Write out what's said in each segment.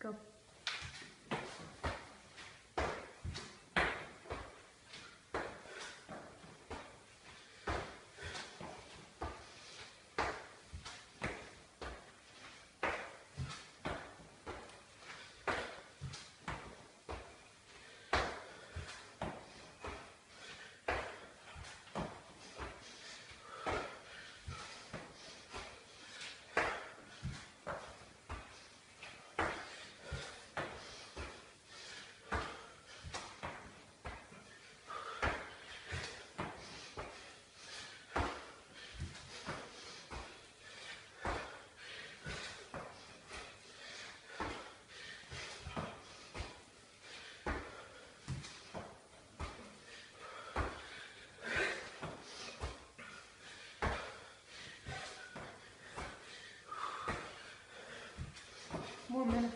Go. More minutes.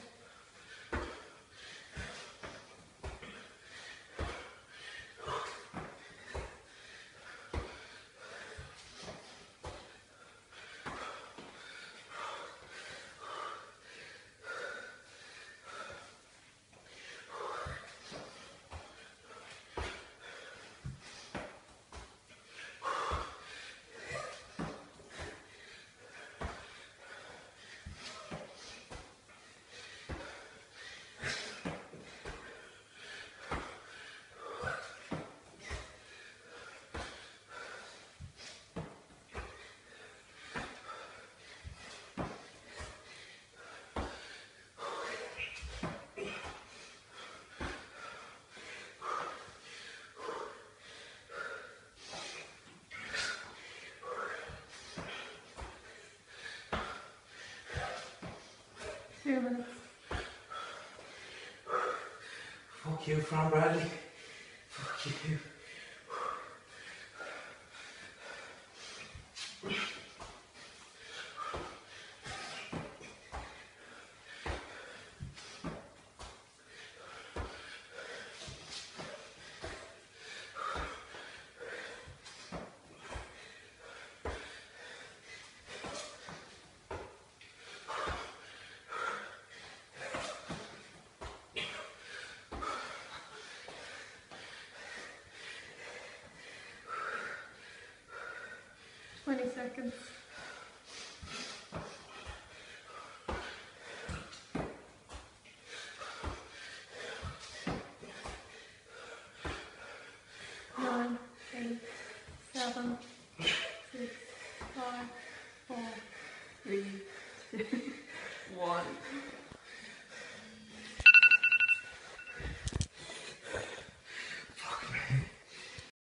Two minutes. Fuck you, Fran Bradley. Fuck you. Twenty seconds. Nine, eight, seven, six, five, four, three, two, one.